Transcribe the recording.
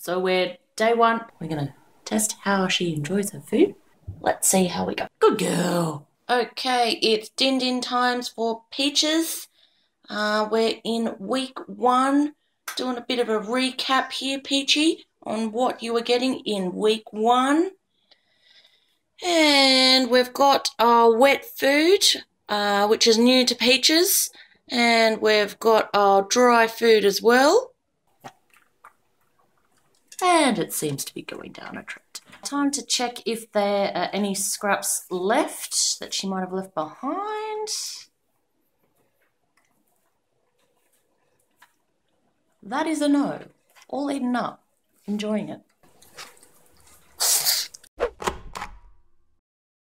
So we're day one. We're gonna test how she enjoys her food. Let's see how we go. Good girl. Okay, it's din din times for Peaches. Uh, we're in week one. Doing a bit of a recap here, Peachy, on what you were getting in week one. And we've got our wet food, uh, which is new to Peaches. And we've got our dry food as well. And it seems to be going down a trend. Time to check if there are any scraps left that she might have left behind. That is a no. All eaten up. Enjoying it.